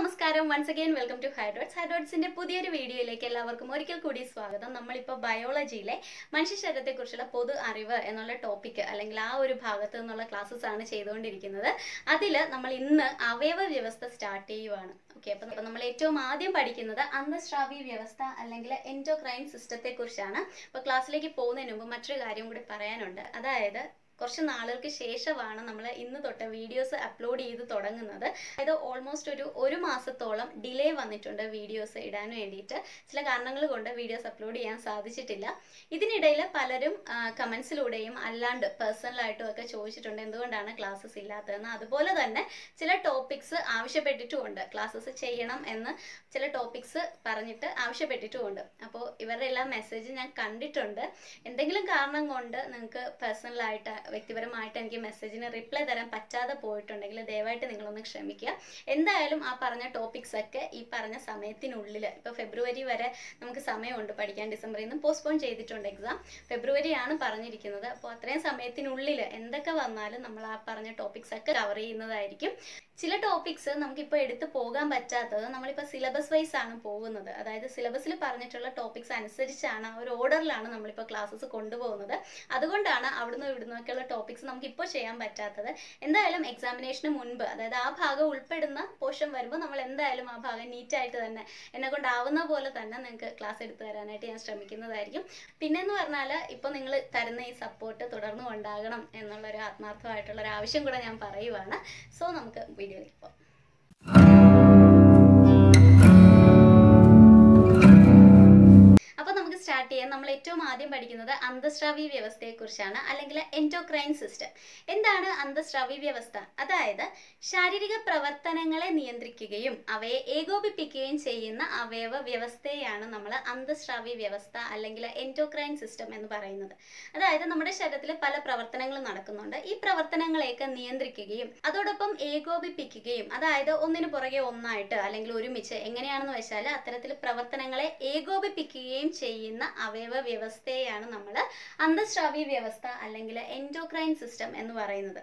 നമസ്കാരം. Once again welcome to ഹൈഡ്രോട്സ് ഹൈഡ്രോട്സിന്റെ പുതിയൊരു വീഡിയോയിലേക്ക് എല്ലാവർക്കും ഒരിക്കൽ കൂടി സ്വാഗതം. നമ്മളിപ്പോൾ ബയോളജിയിലെ മനുഷ്യ ശരീരത്തെക്കുറിച്ചുള്ള പൊതു അറിവ് എന്നുള്ള ടോപ്പിക് അല്ലെങ്കിൽ ആ ഒരു ഭാഗത്ത് നിന്നുള്ള ക്ലാസ്സസ് ആണ് ചെയ്തുകൊണ്ടിരിക്കുന്നത്. അതിൽ നമ്മൾ ഇന്ന് അവയവ വ്യവസ്ഥ സ്റ്റാർട്ട് ചെയ്യുവാണ്. ഓക്കെ അപ്പം നമ്മൾ ഏറ്റവും ആദ്യം പഠിക്കുന്നത് അന്തസ്രാവി വ്യവസ്ഥ അല്ലെങ്കിൽ എൻഡോക്രൈൻ സിസ്റ്റത്തെക്കുറിച്ചാണ് അപ്പോൾ ക്ലാസ്സിലേക്ക് പോകുന്നതിന് മുമ്പ് മറ്റൊരു കാര്യം കൂടി പറയാനുണ്ട്. അതായത് കുറച്ച് നാളുകൾക്ക് ശേഷമാണ് നമ്മൾ ഇന്ന് തൊട്ട് വീഡിയോസ് അപ്ലോഡ് ചെയ്ത് തുടങ്ങുന്നത്. അതായത് ഓൾമോസ്റ്റ് ഒരു ഒരു മാസത്തോളം ഡിലേ വന്നിട്ടുണ്ട് വീഡിയോസ് ഇടാൻ വേണ്ടിയിട്ട്. ചില കാരണങ്ങൾ കൊണ്ട് വീഡിയോസ് അപ്ലോഡ് ചെയ്യാൻ സാധിച്ചിട്ടില്ല. ഇതിനിടയിൽ പലരും കമൻസിലൂടെയും അല്ലാണ്ട് പേഴ്സണലായിട്ടും ഒക്കെ ചോദിച്ചിട്ടുണ്ട് എന്തുകൊണ്ടാണ് ക്ലാസ്സസ് ഇല്ലാത്തതെന്ന്. അതുപോലെ തന്നെ ചില ടോപ്പിക്സ് ആവശ്യപ്പെട്ടിട്ടുമുണ്ട്. ക്ലാസ്സസ് ചെയ്യണം എന്ന് ചില ടോപ്പിക്സ് പറഞ്ഞിട്ട് ആവശ്യപ്പെട്ടിട്ടുമുണ്ട്. അപ്പോൾ ഇവരുടെ എല്ലാ മെസ്സേജ് ഞാൻ കണ്ടിട്ടുണ്ട്. എന്തെങ്കിലും കാരണം കൊണ്ട് നിങ്ങൾക്ക് പേഴ്സണലായിട്ട് വ്യക്തിപരമായിട്ട് എനിക്ക് മെസ്സേജിന് റിപ്ലൈ തരാൻ പറ്റാതെ പോയിട്ടുണ്ടെങ്കിൽ ദയവായിട്ട് നിങ്ങളൊന്ന് ക്ഷമിക്കുക. എന്തായാലും ആ പറഞ്ഞ ടോപ്പിക്സ് ഒക്കെ ഈ പറഞ്ഞ സമയത്തിനുള്ളിൽ ഇപ്പോൾ ഫെബ്രുവരി വരെ നമുക്ക് സമയമുണ്ട് പഠിക്കാൻ ഡിസംബറിൽ നിന്ന് പോസ്റ്റ്പോൺ ചെയ്തിട്ടുണ്ട് എക്സാം ഫെബ്രുവരി ആണ് പറഞ്ഞിരിക്കുന്നത്. അപ്പോൾ അത്രയും സമയത്തിനുള്ളിൽ എന്തൊക്കെ വന്നാലും നമ്മൾ ആ പറഞ്ഞ ടോപ്പിക്സ് ഒക്കെ കവർ ചെയ്യുന്നതായിരിക്കും. ചില ടോപ്പിക്സ് നമുക്കിപ്പോൾ എടുത്തു പോകാൻ പറ്റാത്തത് നമ്മളിപ്പോൾ സിലബസ് വൈസ് ആണ് പോകുന്നത്. അതായത് സിലബസിൽ പറഞ്ഞിട്ടുള്ള ടോപ്പിക്സ് അനുസരിച്ചാണ് ഒരു ഓർഡറിലാണ് നമ്മളിപ്പോൾ ക്ലാസ്സസ് കൊണ്ടുപോകുന്നത്. അതുകൊണ്ടാണ് അവിടുന്ന് ഇവിടുന്നൊക്കെയുള്ള ടോപ്പിക്സ് നമുക്ക് ഇപ്പോൾ ചെയ്യാൻ പറ്റാത്തത്. എന്തായാലും എക്സാമിനേഷന് മുൻപ് അതായത് ആ ഭാഗം ഉൾപ്പെടുന്ന പോർഷൻ വരുമ്പോൾ നമ്മൾ എന്തായാലും ആ ഭാഗം നീറ്റായിട്ട് തന്നെ എന്നെ കൊണ്ടാവുന്ന പോലെ തന്നെ നിങ്ങൾക്ക് ക്ലാസ് എടുത്തു തരാനായിട്ട് ഞാൻ ശ്രമിക്കുന്നതായിരിക്കും. പിന്നെന്ന് പറഞ്ഞാൽ ഇപ്പോൾ നിങ്ങൾ തരുന്ന ഈ സപ്പോർട്ട് തുടർന്നും ഉണ്ടാകണം എന്നുള്ളൊരു ആത്മാർത്ഥമായിട്ടുള്ള ഒരു ആവശ്യം കൂടെ ഞാൻ പറയുവാണ്. സോ നമുക്ക് വീഡിയോയിലേക്ക് സ്റ്റാർട്ട് ചെയ്യാൻ നമ്മൾ ഏറ്റവും ആദ്യം പഠിക്കുന്നത് അന്തസ്രാവി വ്യവസ്ഥയെക്കുറിച്ചാണ് അല്ലെങ്കിൽ എൻഡോക്രൈൻ സിസ്റ്റം എന്താണ് അന്തസ്രാവി വ്യവസ്ഥ? അതായത് ശാരീരിക പ്രവർത്തനങ്ങളെ നിയന്ത്രിക്കുകയും അവയെ ഏകോപിപ്പിക്കുകയും ചെയ്യുന്ന അവയവ വ്യവസ്ഥയാണ് നമ്മൾ അന്തസ്രാവി വ്യവസ്ഥ അല്ലെങ്കിൽ എൻഡോക്രൈൻ സിസ്റ്റം എന്ന് പറയുന്നത്. അതായത് നമ്മുടെ ശരീരത്തിൽ പല പ്രവർത്തനങ്ങളും നടക്കുന്നുണ്ട്. ഈ പ്രവർത്തനങ്ങളെയൊക്കെ നിയന്ത്രിക്കുകയും അതോടൊപ്പം ഏകോപിപ്പിക്കുകയും അതായത് ഒന്നിനു പുറകെ ഒന്നായിട്ട് അല്ലെങ്കിൽ ഒരുമിച്ച് എങ്ങനെയാണെന്ന് വെച്ചാൽ അത്തരത്തിൽ പ്രവർത്തനങ്ങളെ ഏകോപിപ്പിക്കുകയും ചെയ്യുന്ന അവയവ വ്യവസ്ഥയെയാണ് നമ്മൾ അന്തസ്രാവി വ്യവസ്ഥ അല്ലെങ്കിൽ എൻഡോക്രൈൻ സിസ്റ്റം എന്ന് പറയുന്നത്.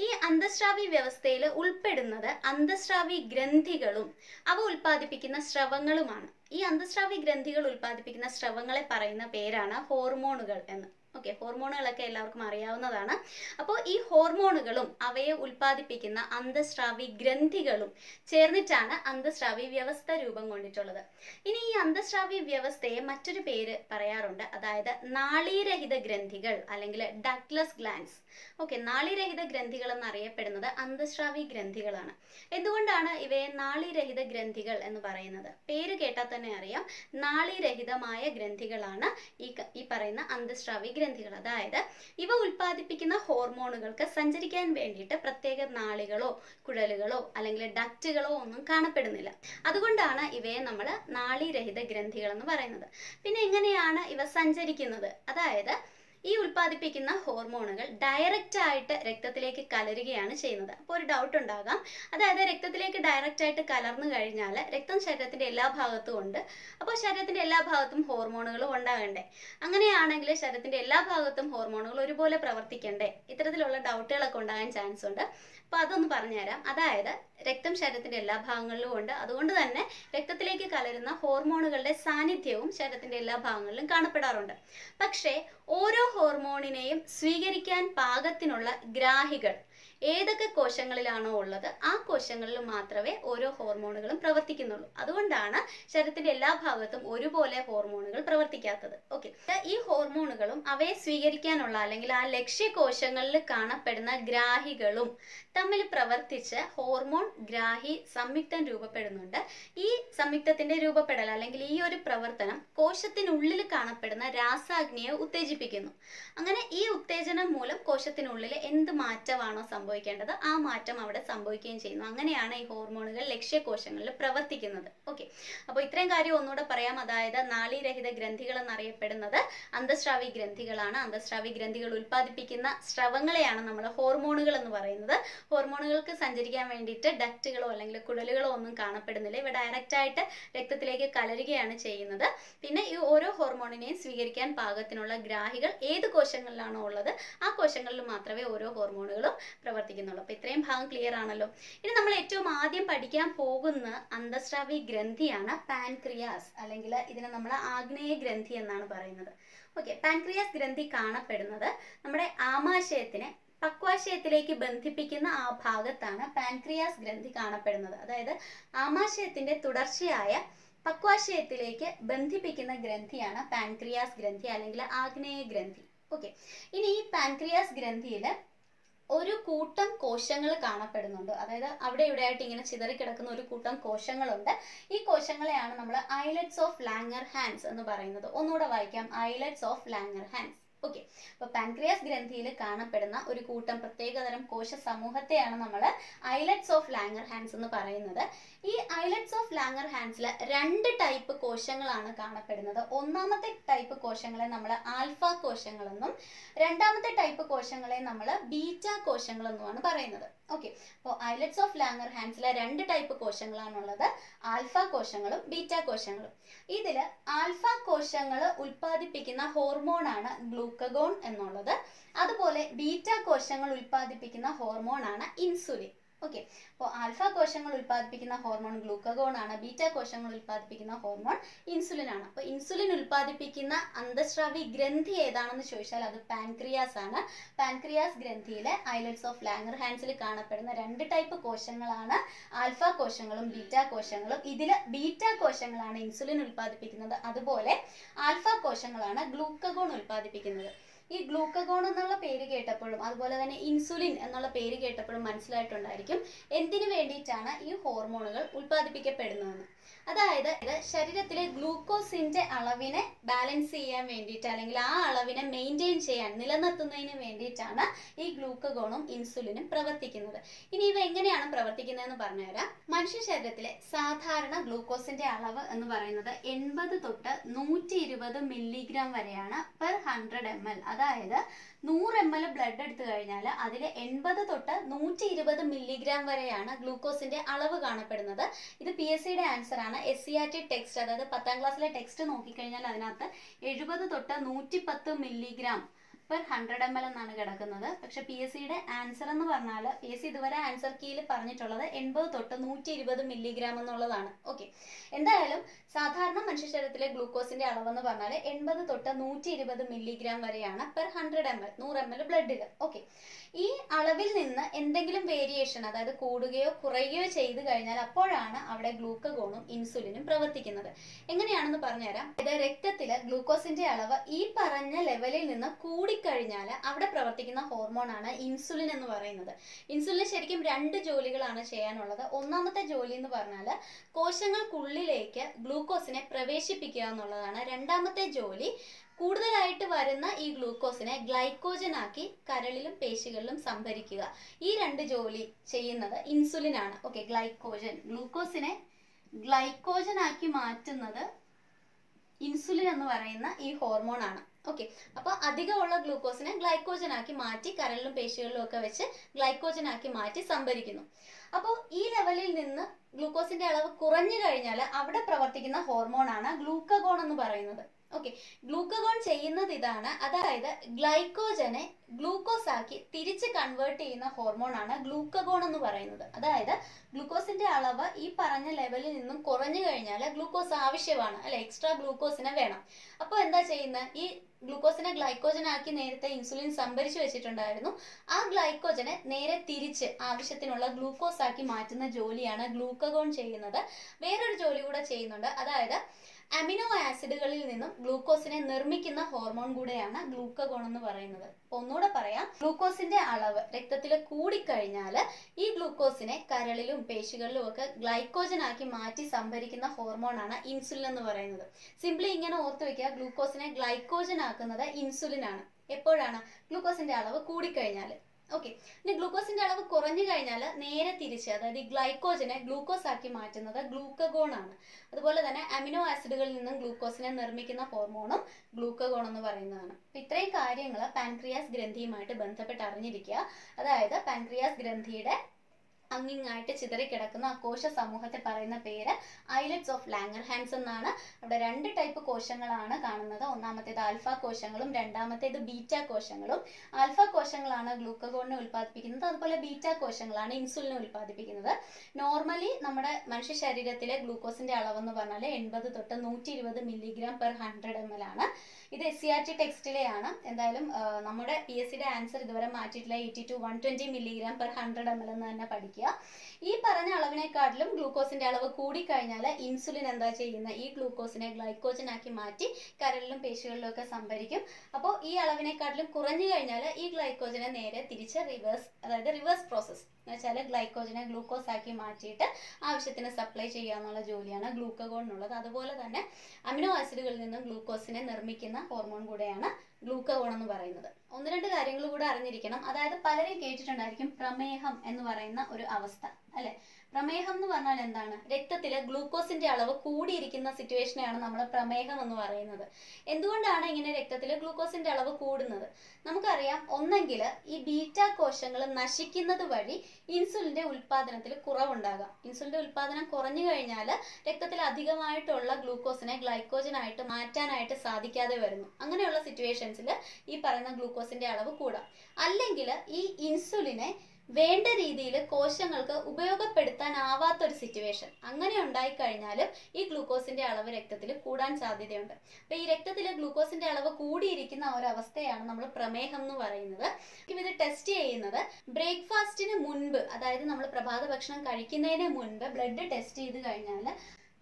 ഈ അന്തസ്രാവി വ്യവസ്ഥയിൽ ഉൾപ്പെടുന്നത് അന്തസ്രാവി ഗ്രന്ഥികളും അവ ഉൽപ്പാദിപ്പിക്കുന്ന സ്രവങ്ങളുമാണ്. ഈ അന്തസ്രാവി ഗ്രന്ഥികൾ ഉൽപ്പാദിപ്പിക്കുന്ന സ്രവങ്ങളെ പറയുന്ന പേരാണ് ഹോർമോണുകൾ എന്ന്. ഓക്കെ ഹോർമോണുകളൊക്കെ എല്ലാവർക്കും അറിയാവുന്നതാണ്. അപ്പോൾ ഈ ഹോർമോണുകളും അവയെ ഉൽപ്പാദിപ്പിക്കുന്ന അന്തസ്രാവി ഗ്രന്ഥികളും ചേർന്നിട്ടാണ് അന്തസ്രാവി വ്യവസ്ഥ രൂപം കൊണ്ടിട്ടുള്ളത്. ഇനി ഈ അന്തസ്രാവി വ്യവസ്ഥയെ മറ്റൊരു പേര് പറയാറുണ്ട്. അതായത് നാളീരഹിത ഗ്രന്ഥികൾ അല്ലെങ്കിൽ ഡക്ലസ് ഗ്ലാൻസ്. ഓക്കെ നാളീരഹിത ഗ്രന്ഥികൾ എന്നറിയപ്പെടുന്നത് അന്തസ്രാവി ഗ്രന്ഥികളാണ്. എന്തുകൊണ്ടാണ് ഇവയെ നാളീരഹിത ഗ്രന്ഥികൾ എന്ന് പറയുന്നത്? പേര് കേട്ടാൽ തന്നെ അറിയാം. നാളീരഹിതമായ ഗ്രന്ഥികളാണ് ഈ പറയുന്ന അന്തസ്രാവി ഗ്രന്ഥികൾ അതായത് ഇവ ഉൽപ്പാദിപ്പിക്കുന്ന ഹോർമോണുകൾക്ക് സഞ്ചരിക്കാൻ വേണ്ടിയിട്ട് പ്രത്യേക നാളികളോ കുഴലുകളോ അല്ലെങ്കിൽ ഡക്റ്റുകളോ ഒന്നും കാണപ്പെടുന്നില്ല. അതുകൊണ്ടാണ് ഇവയെ നമ്മൾ നാളിരഹിത ഗ്രന്ഥികൾ എന്ന് പറയുന്നത്. പിന്നെ എങ്ങനെയാണ് ഇവ സഞ്ചരിക്കുന്നത്? അതായത് ഈ ഉൽപ്പാദിപ്പിക്കുന്ന ഹോർമോണുകൾ ഡയറക്റ്റ് ആയിട്ട് രക്തത്തിലേക്ക് കലരുകയാണ് ചെയ്യുന്നത്. അപ്പോൾ ഒരു ഡൗട്ട് ഉണ്ടാകാം. അതായത് രക്തത്തിലേക്ക് ഡയറക്റ്റ് ആയിട്ട് കലർന്നു കഴിഞ്ഞാൽ രക്തം ശരീരത്തിന്റെ എല്ലാ ഭാഗത്തും ഉണ്ട്. അപ്പോൾ ശരീരത്തിന്റെ എല്ലാ ഭാഗത്തും ഹോർമോണുകൾ ഉണ്ടാകണ്ടേ? അങ്ങനെയാണെങ്കിൽ ശരീരത്തിന്റെ എല്ലാ ഭാഗത്തും ഹോർമോണുകൾ ഒരുപോലെ പ്രവർത്തിക്കണ്ടേ? ഇത്തരത്തിലുള്ള ഡൗട്ടുകളൊക്കെ ഉണ്ടാകാൻ ചാൻസ് ഉണ്ട്. അപ്പോൾ അതൊന്ന് പറഞ്ഞുതരാം. അതായത് രക്തം ശരീരത്തിന്റെ എല്ലാ ഭാഗങ്ങളിലും ഉണ്ട്. അതുകൊണ്ട് തന്നെ രക്തത്തിലേക്ക് കലരുന്ന ഹോർമോണുകളുടെ സാന്നിധ്യവും ശരീരത്തിന്റെ എല്ലാ ഭാഗങ്ങളിലും കാണപ്പെടാറുണ്ട്. പക്ഷേ ഓരോ ഹോർമോണിനെയും സ്വീകരിക്കാൻ പാകത്തിനുള്ള ഗ്രാഹികൾ. ഏതൊക്കെ കോശങ്ങളിലാണോ ഉള്ളത് ആ കോശങ്ങളിൽ മാത്രമേ ഓരോ ഹോർമോണുകളും പ്രവർത്തിക്കുന്നുള്ളൂ. അതുകൊണ്ടാണ് ശരീരത്തിന്റെ എല്ലാ ഭാഗത്തും ഒരുപോലെ ഹോർമോണുകൾ പ്രവർത്തിക്കാത്തത്. ഓക്കെ ഈ ഹോർമോണുകളും അവയെ സ്വീകരിക്കാനുള്ള അല്ലെങ്കിൽ ആ ലക്ഷ്യ കോശങ്ങളിൽ കാണപ്പെടുന്ന ഗ്രാഹികളും തമ്മിൽ പ്രവർത്തിച്ച് ഹോർമോൺ ഗ്രാഹി സംയുക്തം രൂപപ്പെടുന്നുണ്ട്. ഈ സംയുക്തത്തിന്റെ രൂപപ്പെടൽ അല്ലെങ്കിൽ ഈ ഒരു പ്രവർത്തനം കോശത്തിനുള്ളിൽ കാണപ്പെടുന്ന രാസാഗ്നിയെ ഉത്തേജിപ്പിക്കുന്നു. അങ്ങനെ ഈ ഉത്തേജനം മൂലം കോശത്തിനുള്ളിൽ എന്ത് മാറ്റമാണോ സംഭവിക്കേണ്ടത് ആ മാറ്റം അവിടെ സംഭവിക്കുകയും ചെയ്യുന്നു. അങ്ങനെയാണ് ഈ ഹോർമോണുകൾ ലക്ഷ്യകോശങ്ങളിൽ പ്രവർത്തിക്കുന്നത്. ഓക്കെ അപ്പോൾ ഇത്രയും കാര്യം ഒന്നുകൂടെ പറയാം. അതായത് നാളീരഹിത ഗ്രന്ഥികൾ എന്നറിയപ്പെടുന്നത് അന്തസ്രാവി ഗ്രന്ഥികളാണ്. അന്തസ്രാവി ഗ്രന്ഥികൾ ഉൽപ്പാദിപ്പിക്കുന്ന സ്രവങ്ങളെയാണ് നമ്മൾ ഹോർമോണുകൾ എന്ന് പറയുന്നത്. ഹോർമോണുകൾക്ക് സഞ്ചരിക്കാൻ വേണ്ടിയിട്ട് ഡക്റ്റുകളോ അല്ലെങ്കിൽ കുഴലുകളോ ഒന്നും കാണപ്പെടുന്നില്ല. ഇവ ഡയറക്റ്റ് ആയിട്ട് രക്തത്തിലേക്ക് കലരുകയാണ് ചെയ്യുന്നത്. പിന്നെ ഈ ഓരോ ഹോർമോണിനെയും സ്വീകരിക്കാൻ പാകത്തിനുള്ള ഗ്രാഹികൾ ഏത് കോശങ്ങളിലാണോ ഉള്ളത് ആ കോശങ്ങളിൽ മാത്രമേ ഓരോ ഹോർമോണുകളും പ്രവർത്തിക്കുന്നുള്ളൂ. അപ്പോൾ ഇത്രയും ഭാഗം ക്ലിയർ ആണല്ലോ. ഇനി നമ്മൾ ഏറ്റവും ആദ്യം പഠിക്കാൻ പോകുന്ന അന്തസ്രാവി ഗ്രന്ഥിയാണ് പാൻക്രിയാസ് അല്ലെങ്കിൽ ഇതിനെ നമ്മൾ ആഗ്നേയ ഗ്രന്ഥി എന്നാണ് പറയുന്നത്. ഓക്കെ പാൻക്രിയാസ് ഗ്രന്ഥി കാണപ്പെടുന്നത് നമ്മുടെ ആമാശയത്തിനെ പക്വാശയത്തിലേക്ക് ബന്ധിപ്പിക്കുന്ന ആ ഭാഗത്താണ് പാൻക്രിയാസ് ഗ്രന്ഥി കാണപ്പെടുന്നത്. അതായത് ആമാശയത്തിന്റെ തുടർച്ചയായ പക്വാശയത്തിലേക്ക് ബന്ധിപ്പിക്കുന്ന ഗ്രന്ഥിയാണ് പാൻക്രിയാസ് ഗ്രന്ഥി അല്ലെങ്കിൽ ആഗ്നേയ ഗ്രന്ഥി. ഓക്കെ ഇനി ഈ പാൻക്രിയാസ് ഗ്രന്ഥിയിൽ ഒരു കൂട്ടം കോശങ്ങൾ കാണപ്പെടുന്നുണ്ട്. അതായത് അവിടെ ഇവിടെ ആയിട്ട് ഇങ്ങനെ ചിതറിക്കിടക്കുന്ന ഒരു കൂട്ടം കോശങ്ങളുണ്ട്. ഈ കോശങ്ങളെയാണ് നമ്മൾ ഐലറ്റ്സ് ഓഫ് ലാംഗർ ഹാൻസ് എന്ന് പറയുന്നത്. ഒന്നുകൂടെ വായിക്കാം. Islets of Langerhans okay അപ്പോൾ പാൻക്രിയാസ് ഗ്രന്ഥിയിൽ കാണപ്പെടുന്ന ഒരു കൂട്ടം പ്രത്യേകതരം കോശ സമൂഹത്തെയാണ് നമ്മൾ ഐലറ്റ്സ് ഓഫ് ലാങ്ങർ എന്ന് പറയുന്നത്. ഈ ഐലറ്റ്സ് ഓഫ് ലാങ്ങർ ഹാൻഡ്സിൽ രണ്ട് ടൈപ്പ് കോശങ്ങളാണ് കാണപ്പെടുന്നത്. ഒന്നാമത്തെ ടൈപ്പ് കോശങ്ങളെ നമ്മൾ ആൽഫ കോശങ്ങളെന്നും രണ്ടാമത്തെ ടൈപ്പ് കോശങ്ങളെ നമ്മൾ ബീറ്റ കോശങ്ങളെന്നുമാണ് പറയുന്നത്. ഓക്കെ അപ്പോൾ ഐലറ്റ്സ് ഓഫ് ലാങ്ങർ ഹാൻഡ്സിലെ രണ്ട് ടൈപ്പ് കോശങ്ങളാണുള്ളത്. ആൽഫ കോശങ്ങളും ബീറ്റ കോശങ്ങളും. ഇതിൽ ആൽഫ കോശങ്ങൾ ഉൽപ്പാദിപ്പിക്കുന്ന ആണ് ഗ്ലൂക്കഗോൺ എന്നുള്ളത്. അതുപോലെ ബീറ്റ കോശങ്ങൾ ഉൽപ്പാദിപ്പിക്കുന്ന ആണ് ഇൻസുലിൻ. ഓക്കെ അപ്പോൾ ആൽഫ കോശങ്ങൾ ഉൽപ്പാദിപ്പിക്കുന്ന ഹോർമോൺ ഗ്ലൂക്കഗോൺ ആണ്. ബീറ്റ കോശങ്ങൾ ഉൽപ്പാദിപ്പിക്കുന്ന ഹോർമോൺ ഇൻസുലിൻ ആണ്. അപ്പോൾ ഇൻസുലിൻ ഉൽപ്പാദിപ്പിക്കുന്ന അന്തസ്രാവി ഗ്രന്ഥി ഏതാണെന്ന് ചോദിച്ചാൽ അത് പാൻക്രിയാസ് ആണ്. പാൻക്രിയാസ് ഗ്രന്ഥിയിലെ ഐലറ്റ്സ് ഓഫ് ലാങ്ങർ ഹാൻഡ്സിൽ കാണപ്പെടുന്ന രണ്ട് ടൈപ്പ് കോശങ്ങളാണ് ആൽഫ കോശങ്ങളും ബീറ്റ കോശങ്ങളും. ഇതിൽ ബീറ്റ കോശങ്ങളാണ് ഇൻസുലിൻ ഉൽപ്പാദിപ്പിക്കുന്നത്. അതുപോലെ ആൽഫ കോശങ്ങളാണ് ഗ്ലൂക്കഗോൺ ഉൽപ്പാദിപ്പിക്കുന്നത്. ഈ ഗ്ലൂക്കഗോൺ എന്നുള്ള പേര് കേട്ടപ്പോഴും അതുപോലെ തന്നെ ഇൻസുലിൻ എന്നുള്ള പേര് കേട്ടപ്പോഴും മനസ്സിലായിട്ടുണ്ടായിരിക്കും എന്തിനു വേണ്ടിയിട്ടാണ് ഈ ഹോർമോണുകൾ ഉൽപ്പാദിപ്പിക്കപ്പെടുന്നതെന്ന്. അതായത് ശരീരത്തിലെ ഗ്ലൂക്കോസിന്റെ അളവിനെ ബാലൻസ് ചെയ്യാൻ വേണ്ടിയിട്ട് അല്ലെങ്കിൽ ആ അളവിനെ മെയിന്റെയിൻ ചെയ്യാൻ നിലനിർത്തുന്നതിന് വേണ്ടിയിട്ടാണ് ഈ ഗ്ലൂക്കഗോണും ഇൻസുലിനും പ്രവർത്തിക്കുന്നത്. ഇനി ഇവ എങ്ങനെയാണ് പ്രവർത്തിക്കുന്നതെന്ന് പറഞ്ഞുതരാം. മനുഷ്യ ശരീരത്തിലെ സാധാരണ ഗ്ലൂക്കോസിന്റെ അളവ് എന്ന് പറയുന്നത് എൺപത് തൊട്ട് നൂറ്റി ഇരുപത് മില്ലിഗ്രാം വരെയാണ് പെർ ഹൺഡ്രഡ് എം എൽ അതായത് നൂറ് എം എൽ ബ്ലഡ് എടുത്തു കഴിഞ്ഞാൽ അതിൽ എൺപത് തൊട്ട് നൂറ്റി ഇരുപത് മില്ലിഗ്രാം വരെയാണ് ഗ്ലൂക്കോസിന്റെ അളവ് കാണപ്പെടുന്നത്. ഇത് പി എസ് സിയുടെ ആൻസർ ആണ്. S C R T text അതായത് പത്താം ക്ലാസ്സിലെ ടെക്സ്റ്റ് നോക്കിക്കഴിഞ്ഞാൽ അതിനകത്ത് എഴുപത് തൊട്ട് നൂറ്റി പത്ത് milligram per hundred M L എന്നാണ് കിടക്കുന്നത്. പക്ഷെ പി എസ് സിയുടെ ആൻസർ എന്ന് പറഞ്ഞാൽ പി എസ് സി ഇതുവരെ ആൻസർ കീയിൽ പറഞ്ഞിട്ടുള്ളത് എൺപത് തൊട്ട് നൂറ്റി ഇരുപത് മില്ലിഗ്രാം എന്നുള്ളതാണ്. ഓക്കെ എന്തായാലും സാധാരണ മനുഷ്യ ശരീരത്തിലെ ഗ്ലൂക്കോസിന്റെ അളവെന്ന് പറഞ്ഞാൽ എൺപത് തൊട്ട് നൂറ്റി ഇരുപത് മില്ലിഗ്രാം വരെയാണ് പെർ ഹൺഡ്രഡ് എം എൽ നൂറ് എം എൽ ബ്ലഡിൽ ഓക്കെ ഈ അളവിൽ നിന്ന് എന്തെങ്കിലും വേരിയേഷൻ അതായത് കൂടുകയോ കുറയുകയോ ചെയ്തു കഴിഞ്ഞാൽ അപ്പോഴാണ് അവിടെ ഗ്ലൂക്കഗോണും ഇൻസുലിനും പ്രവർത്തിക്കുന്നത്. എങ്ങനെയാണെന്ന് പറഞ്ഞുതരാം. അതായത് രക്തത്തിലെ ഗ്ലൂക്കോസിന്റെ അളവ് ഈ പറഞ്ഞ ലെവലിൽ നിന്ന് കൂടിക്കഴിഞ്ഞാൽ അവിടെ പ്രവർത്തിക്കുന്ന ഹോർമോൺ ആണ് ഇൻസുലിൻ എന്ന് പറയുന്നത്. ഇൻസുലിൻ ശരിക്കും രണ്ട് ജോലികളാണ് ചെയ്യാനുള്ളത്. ഒന്നാമത്തെ ജോലി എന്ന് പറഞ്ഞാൽ കോശങ്ങൾക്കുള്ളിലേക്ക് ഗ്ലൂക്കോസിനെ പ്രവേശിപ്പിക്കുക എന്നുള്ളതാണ്. രണ്ടാമത്തെ ജോലി കൂടുതലായിട്ട് വരുന്ന ഈ ഗ്ലൂക്കോസിനെ ഗ്ലൈക്കോജനാക്കി കരളിലും പേശികളിലും സംഭരിക്കുക. ഈ രണ്ട് ജോലി ചെയ്യുന്നത് ഇൻസുലിൻ ആണ്. Okay glycogen. ഗ്ലൂക്കോസിനെ ഗ്ലൈക്കോജനാക്കി മാറ്റുന്നത് ഇൻസുലിൻ എന്ന് പറയുന്ന ഈ ഹോർമോൺ ആണ്. ഓക്കെ അപ്പോൾ അധികമുള്ള ഗ്ലൂക്കോസിനെ ഗ്ലൈക്കോജൻ ആക്കി മാറ്റി കരളിലും പേശികളിലും ഒക്കെ വെച്ച് ഗ്ലൈക്കോജൻ ആക്കി മാറ്റി സംഭരിക്കുന്നു. അപ്പോൾ ഈ ലെവലിൽ നിന്ന് ഗ്ലൂക്കോസിന്റെ അളവ് കുറഞ്ഞു കഴിഞ്ഞാൽ അവിടെ പ്രവർത്തിക്കുന്ന ഹോർമോൺ ആണ് ഗ്ലൂക്കഗോൺ എന്ന് പറയുന്നത്. ഓക്കെ ഗ്ലൂക്കഗോൺ ചെയ്യുന്നത് ഇതാണ്. അതായത് ഗ്ലൈക്കോജനെ ഗ്ലൂക്കോസ് ആക്കി തിരിച്ച് കൺവേർട്ട് ചെയ്യുന്ന ഹോർമോൺ ആണ് ഗ്ലൂക്കഗോൺ എന്ന് പറയുന്നത്. അതായത് ഗ്ലൂക്കോസിന്റെ അളവ് ഈ പറഞ്ഞ ലെവലിൽ നിന്നും കുറഞ്ഞു കഴിഞ്ഞാൽ ഗ്ലൂക്കോസ് ആവശ്യമാണ്. അല്ലെ എക്സ്ട്രാ ഗ്ലൂക്കോസിനെ വേണം. അപ്പോൾ എന്താ ചെയ്യുന്നത്? ഈ ഗ്ലൂക്കോസിനെ ഗ്ലൈക്കോജൻ ആക്കി നേരത്തെ ഇൻസുലിൻ സംഭരിച്ചു വെച്ചിട്ടുണ്ടായിരുന്നു. ആ ഗ്ലൈക്കോജനെ നേരെ തിരിച്ച് ആവശ്യത്തിനുള്ള ഗ്ലൂക്കോസ് ആക്കി മാറ്റുന്ന ജോലിയാണ് ഗ്ലൂക്കഗോൺ ചെയ്യുന്നത്. വേറൊരു ജോലി കൂടെ ചെയ്യുന്നുണ്ട്. അതായത് അമിനോ ആസിഡുകളിൽ നിന്നും ഗ്ലൂക്കോസിനെ നിർമ്മിക്കുന്ന ഹോർമോൺ കൂടെയാണ് ഗ്ലൂക്കഗോൺ എന്ന് പറയുന്നത്. അപ്പൊ ഒന്നുകൂടെ പറയാം. ഗ്ലൂക്കോസിന്റെ അളവ് രക്തത്തിൽ കൂടിക്കഴിഞ്ഞാൽ ഈ ഗ്ലൂക്കോസിനെ കരളിലും പേശികളിലും ഒക്കെ ഗ്ലൈക്കോജൻ ആക്കി മാറ്റി സംഭരിക്കുന്ന ഹോർമോൺ ആണ് ഇൻസുലിൻ എന്ന് പറയുന്നത്. സിംപ്ലി ഇങ്ങനെ ഓർത്തു വെക്കുക. ഗ്ലൂക്കോസിനെ ഗ്ലൈക്കോജൻ ആക്കുന്നത് ഇൻസുലിൻ ആണ്. എപ്പോഴാണ്? ഗ്ലൂക്കോസിന്റെ അളവ് കൂടിക്കഴിഞ്ഞാൽ ഓക്കെ ഇനി ഗ്ലൂക്കോസിന്റെ അളവ് കുറഞ്ഞു കഴിഞ്ഞാൽ നേരെ തിരിച്ച് അതായത് ഗ്ലൈക്കോജനെ ഗ്ലൂക്കോസ് ആക്കി മാറ്റുന്നത് ഗ്ലൂക്കഗോൺ ആണ്. അതുപോലെ തന്നെ അമിനോ ആസിഡുകളിൽ നിന്നും ഗ്ലൂക്കോസിനെ നിർമ്മിക്കുന്ന ഹോർമോണും ഗ്ലൂക്കഗോൺ എന്ന് പറയുന്നതാണ്. അപ്പൊ ഇത്രയും കാര്യങ്ങൾ പാൻക്രിയാസ് ഗ്രന്ഥിയുമായിട്ട് ബന്ധപ്പെട്ട് അറിഞ്ഞിരിക്കുക. അതായത് പാൻക്രിയാസ് ഗ്രന്ഥിയുടെ അങ്ങിങ്ങായിട്ട് ചിതറിക്കിടക്കുന്ന ആ കോശ സമൂഹത്തെ പറയുന്ന പേര് ഐലറ്റ്സ് ഓഫ് ലാംഗർ ഹാൻസ് എന്നാണ്. അവിടെ രണ്ട് ടൈപ്പ് കോശങ്ങളാണ് കാണുന്നത്. ഒന്നാമത്തേത് ആൽഫ കോശങ്ങളും രണ്ടാമത്തേത് ബീറ്റ കോശങ്ങളും. ആൽഫ കോശങ്ങളാണ് ഗ്ലൂക്കഗോണിനെ ഉൽപ്പാദിപ്പിക്കുന്നത്. അതുപോലെ ബീറ്റ കോശങ്ങളാണ് ഇൻസുലിനെ ഉൽപ്പാദിപ്പിക്കുന്നത്. നോർമലി നമ്മുടെ മനുഷ്യ ശരീരത്തിലെ ഗ്ലൂക്കോസിന്റെ അളവെന്ന് പറഞ്ഞാൽ എൺപത് തൊട്ട് നൂറ്റി ഇരുപത് milligram per hundred M L ആണ്. ഇത് എസ് സി ആർ ടി ടെക്സ്റ്റിലെയാണ്. എന്തായാലും നമ്മുടെ പി എസ് സിയുടെ ആൻസർ ഇതുവരെ മാറ്റിയിട്ടില്ല. Eighty to one twenty milligram per hundred M L എന്ന് തന്നെ പഠിക്കുക ഈ പറഞ്ഞ അളവിനെക്കാട്ടിലും ഗ്ലൂക്കോസിന്റെ അളവ് കൂടിക്കഴിഞ്ഞാൽ ഇൻസുലിൻ എന്താ ചെയ്യുന്നത്? ഈ ഗ്ലൂക്കോസിനെ ഗ്ലൈക്കോജൻ ആക്കി മാറ്റി കരളിലും പേശികളിലും ഒക്കെ സംഭരിക്കും. അപ്പോൾ ഈ അളവിനെക്കാട്ടിലും കുറഞ്ഞു കഴിഞ്ഞാൽ ഈ ഗ്ലൈക്കോജനെ നേരെ തിരിച്ച് റിവേഴ്സ് അതായത് റിവേഴ്സ് പ്രോസസ്സ് എന്ന് വെച്ചാൽ ഗ്ലൈക്കോജനെ ഗ്ലൂക്കോസ് ആക്കി മാറ്റിയിട്ട് ആവശ്യത്തിന് സപ്ലൈ ചെയ്യുക എന്നുള്ള ജോലിയാണ് ഗ്ലൂക്കഗോൺ എന്നുള്ളത് അതുപോലെ തന്നെ അമിനോ ആസിഡുകളിൽ നിന്നും ഗ്ലൂക്കോസിനെ നിർമ്മിക്കുന്ന ഹോർമോൺ കൂടെയാണ് ഗ്ലൂക്കഗോൺ എന്ന് പറയുന്നത്. ഒന്ന് രണ്ട് കാര്യങ്ങൾ കൂടെ അറിഞ്ഞിരിക്കണം. അതായത് പലരും കേട്ടിട്ടുണ്ടായിരിക്കും പ്രമേഹം എന്ന് പറയുന്ന ഒരു അവസ്ഥ അല്ലെ? പ്രമേഹം എന്ന് പറഞ്ഞാൽ എന്താണ്? രക്തത്തിൽ ഗ്ലൂക്കോസിന്റെ അളവ് കൂടിയിരിക്കുന്ന സിറ്റുവേഷനെയാണ് നമ്മൾ പ്രമേഹം എന്ന് പറയുന്നത്. എന്തുകൊണ്ടാണ് ഇങ്ങനെ രക്തത്തിൽ ഗ്ലൂക്കോസിന്റെ അളവ് കൂടുന്നത്? നമുക്കറിയാം ഒന്നെങ്കിൽ ഈ ബീറ്റ കോശങ്ങൾ നശിക്കുന്നത് വഴി ഇൻസുലിന്റെ ഉൽപാദനത്തിൽ കുറവുണ്ടാകാം. ഇൻസുലിന്റെ ഉൽപാദനം കുറഞ്ഞു കഴിഞ്ഞാൽ രക്തത്തിൽ അധികമായിട്ടുള്ള ഗ്ലൂക്കോസിനെ ഗ്ലൈക്കോജനായിട്ട് മാറ്റാനായിട്ട് സാധിക്കാതെ വരുന്നു. അങ്ങനെയുള്ള സിറ്റുവേഷൻസിൽ ഈ പറയുന്ന ഗ്ലൂക്കോസിന്റെ അളവ് കൂടാം. അല്ലെങ്കിൽ ഈ ഇൻസുലിനെ വേണ്ട രീതിയിൽ കോശങ്ങൾക്ക് ഉപയോഗപ്പെടുത്താൻ ആവാത്ത ഒരു സിറ്റുവേഷൻ അങ്ങനെ ഉണ്ടായി കഴിഞ്ഞാലും ഈ ഗ്ലൂക്കോസിന്റെ അളവ് രക്തത്തിൽ കൂടാൻ സാധ്യതയുണ്ട്. അപ്പൊ ഈ രക്തത്തിൽ ഗ്ലൂക്കോസിന്റെ അളവ് കൂടിയിരിക്കുന്ന ഒരു അവസ്ഥയാണ് നമ്മൾ പ്രമേഹം എന്ന് പറയുന്നത്. ഇത് ടെസ്റ്റ് ചെയ്യുന്നത് ബ്രേക്ക്ഫാസ്റ്റിന് മുൻപ് അതായത് നമ്മൾ പ്രഭാത ഭക്ഷണം കഴിക്കുന്നതിന് മുൻപ് ബ്ലഡ് ടെസ്റ്റ് ചെയ്ത് കഴിഞ്ഞാൽ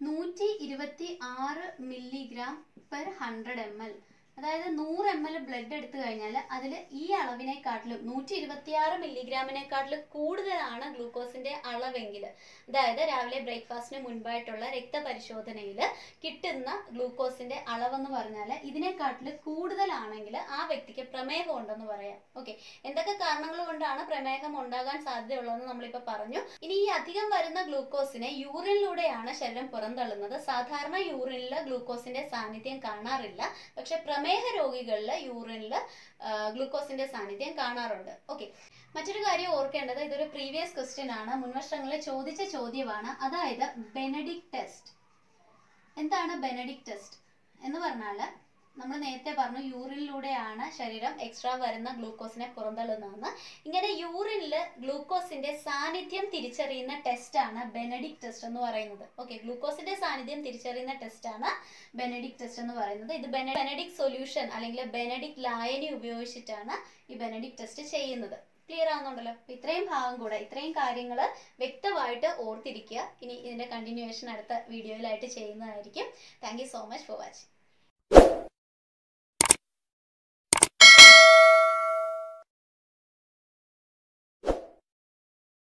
നൂറ്റി ഇരുപത്തി ആറ് milligram per hundred M L അതായത് നൂറ് എം എൽ ബ്ലഡ് എടുത്തു കഴിഞ്ഞാൽ അതിൽ ഈ അളവിനെക്കാട്ടിലും നൂറ്റി ഇരുപത്തിയാറ് മില്ലിഗ്രാമിനെക്കാട്ടിലും കൂടുതലാണ് ഗ്ലൂക്കോസിന്റെ അളവെങ്കിൽ. അതായത് രാവിലെ ബ്രേക്ക്ഫാസ്റ്റിന് മുൻപായിട്ടുള്ള രക്തപരിശോധനയിൽ കിട്ടുന്ന ഗ്ലൂക്കോസിന്റെ അളവെന്ന് പറഞ്ഞാൽ ഇതിനെക്കാട്ടിൽ കൂടുതലാണെങ്കിൽ ആ വ്യക്തിക്ക് പ്രമേഹം ഉണ്ടെന്ന് പറയാം. ഓക്കെ. എന്തൊക്കെ കാരണങ്ങൾ കൊണ്ടാണ് പ്രമേഹം ഉണ്ടാകാൻ സാധ്യതയുള്ളതെന്ന് നമ്മളിപ്പോൾ പറഞ്ഞു. ഇനി ഈ അധികം വരുന്ന ഗ്ലൂക്കോസിനെ യൂറിനിലൂടെയാണ് ശരീരം പുറന്തള്ളുന്നത്. സാധാരണ യൂറിനിൽ ഗ്ലൂക്കോസിന്റെ സാന്നിധ്യം കാണാറില്ല. പക്ഷെ പ്രമേഹ രോഗികളിൽ യൂറിനിൽ ഗ്ലൂക്കോസിന്റെ സാന്നിധ്യം കാണാറുണ്ട്. ഓക്കെ. മറ്റൊരു കാര്യം ഓർക്കേണ്ടത് ഇതൊരു പ്രീവിയസ് ക്വസ്റ്റ്യൻ ആണ്. മുൻവർഷങ്ങളിൽ ചോദിച്ച ചോദ്യമാണ് അതായത് ബെനഡിക് ടെസ്റ്റ്. എന്താണ് ബെനഡിക് ടെസ്റ്റ്? എന്ന് പറഞ്ഞാൽ നമ്മൾ നേരത്തെ പറഞ്ഞു യൂറിനിലൂടെയാണ് ശരീരം എക്സ്ട്രാ വരുന്ന ഗ്ലൂക്കോസിനെ പുറന്തള്ളുന്നതെന്ന്. ഇങ്ങനെ യൂറിനിൽ ഗ്ലൂക്കോസിന്റെ സാന്നിധ്യം തിരിച്ചറിയുന്ന ടെസ്റ്റാണ് ബെനഡിക് ടെസ്റ്റ് എന്ന് പറയുന്നത്. ഓക്കെ ഗ്ലൂക്കോസിന്റെ സാന്നിധ്യം തിരിച്ചറിയുന്ന ടെസ്റ്റാണ് ബെനഡിക് ടെസ്റ്റ് എന്ന് പറയുന്നത്. ഇത് ബെനഡിക് സൊല്യൂഷൻ അല്ലെങ്കിൽ ബെനഡിക് ലായനി ഉപയോഗിച്ചിട്ടാണ് ഈ ബെനഡിക് ടെസ്റ്റ് ചെയ്യുന്നത്. ക്ലിയർ ആവുന്നുണ്ടല്ലോ? അപ്പൊ ഇത്രയും ഭാഗം കൂടെ ഇത്രയും കാര്യങ്ങൾ വ്യക്തമായിട്ട് ഓർത്തിരിക്കുക. ഇനി ഇതിന്റെ കണ്ടിന്യൂവേഷൻ അടുത്ത വീഡിയോയിലായിട്ട് ചെയ്യുന്നതായിരിക്കും. Thank so much for watching